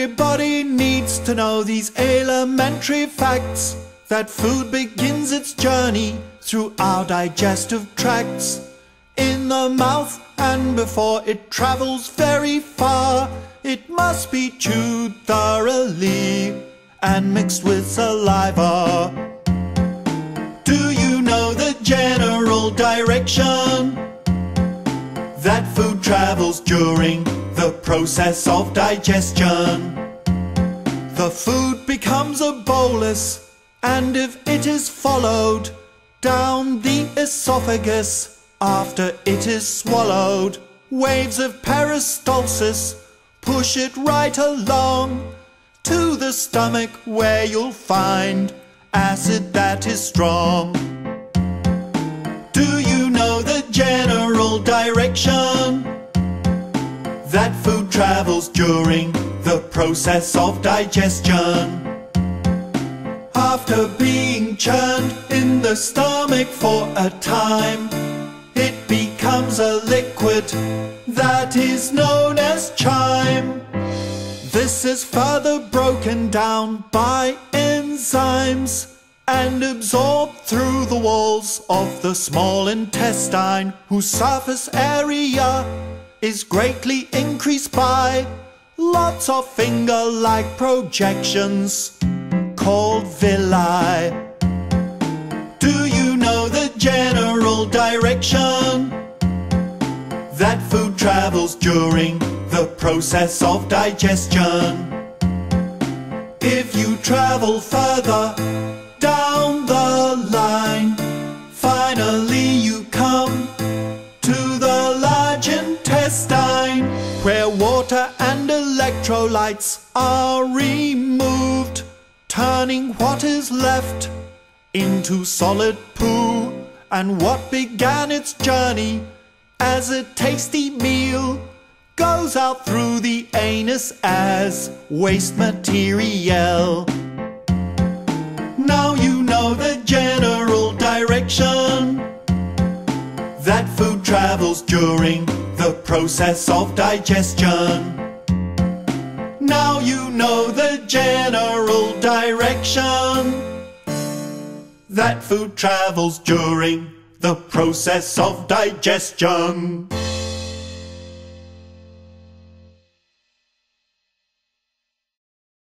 Everybody needs to know these elementary facts that food begins its journey through our digestive tracts. In the mouth, and before it travels very far, it must be chewed thoroughly and mixed with saliva. Do you know the general direction that food travels during the process of digestion? The food becomes a bolus, and if it is followed down the esophagus after it is swallowed, waves of peristalsis push it right along to the stomach where you'll find acid that is strong. Do you know the general direction that food travels during the process of digestion? After being churned in the stomach for a time, it becomes a liquid that is known as chyme. This is further broken down by enzymes and absorbed through the walls of the small intestine, whose surface area is greatly increased by lots of finger-like projections called villi. Do you know the general direction that food travels during the process of digestion. If you travel further down the line, finally you water and electrolytes are removed, turning what is left into solid poo, and what began its journey as a tasty meal goes out through the anus as waste material. During the process of digestion. Now you know the general direction that food travels during the process of digestion.